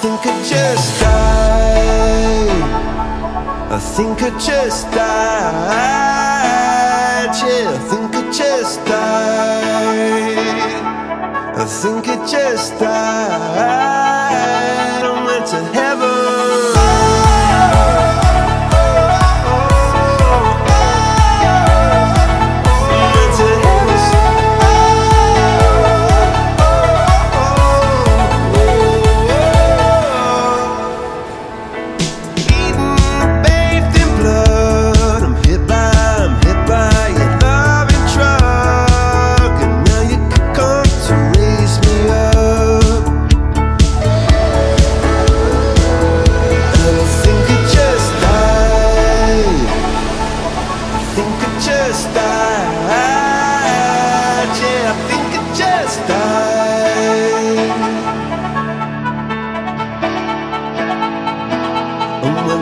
think I just died. I think I just died. Yeah, I think I just died. I think I just died.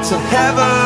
To heaven.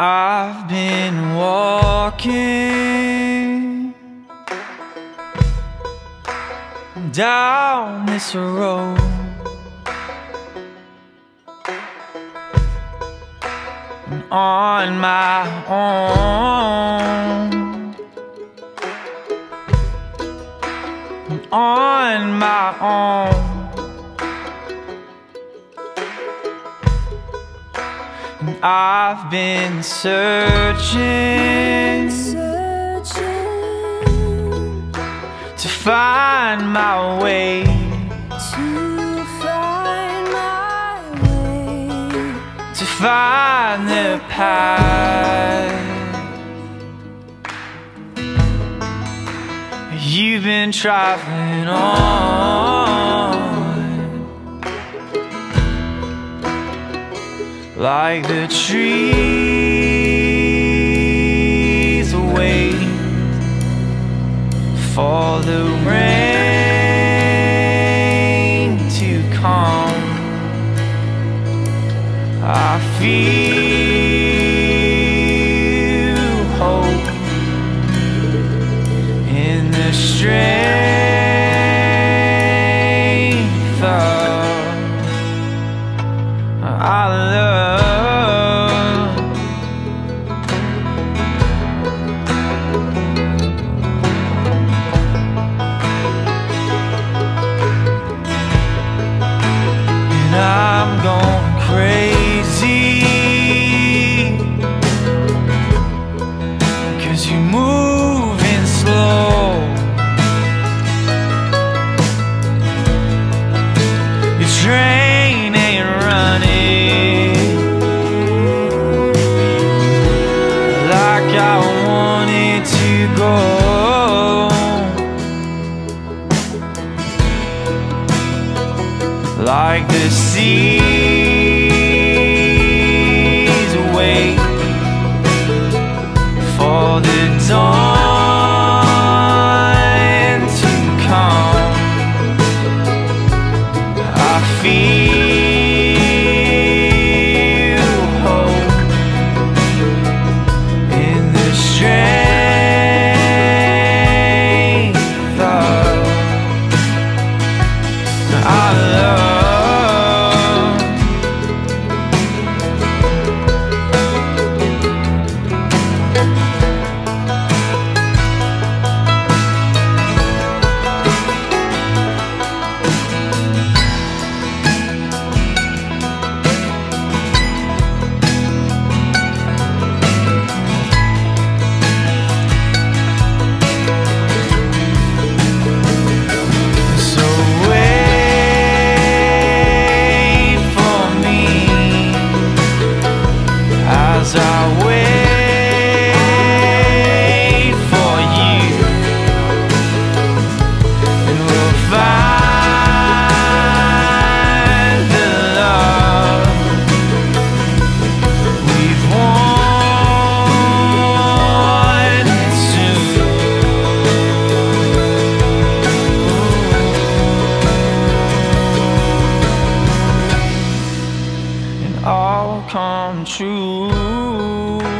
I've been walking down this road. On my own, on my own. I've been searching Searching to find my way. to find my way. to find the path you've been traveling on like the trees wait for the rain to come. I feel hope in the strength as I wish. True.